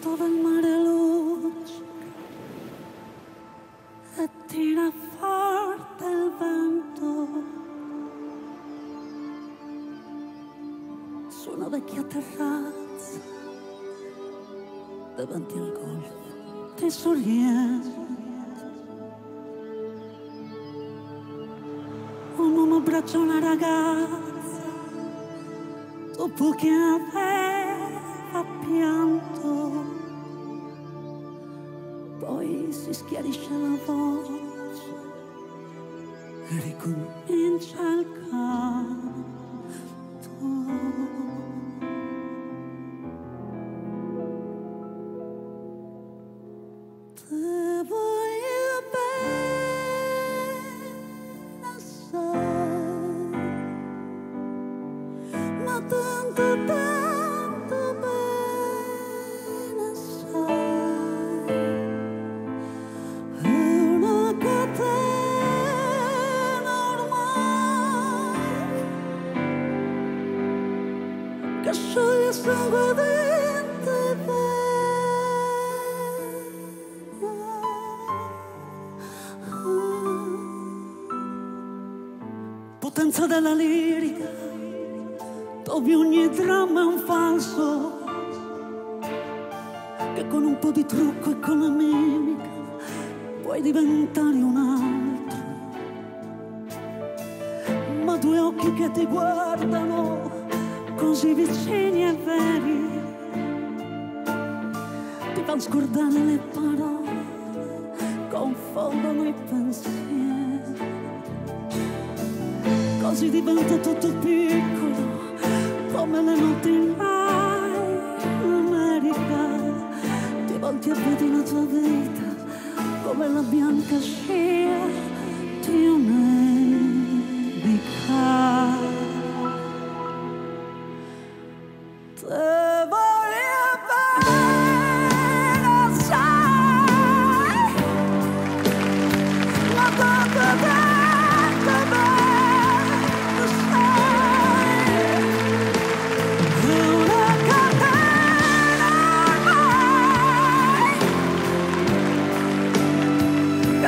dove il mare luccica e tira forte il vento. Su una vecchia terrazza davanti al golfo di Sorrento un uomo abbraccia una ragazza dopo che aveva pianto poi si schiarisce la voce ricomincia il canto. Tanto, tanto che scioglie il sangue dentro i veni. Potenza della lirica, dove ogni dramma è un falso, che con un po' di trucco e con la mimica puoi diventare un altro. Ma due occhi che ti guardano così vicini e veri ti fanno scordare le parole, confondono i pensieri. Così diventa tutto piccolo, come le notti in America. Ti volti e vedi la tua vita, come la bianca scia di un'elica.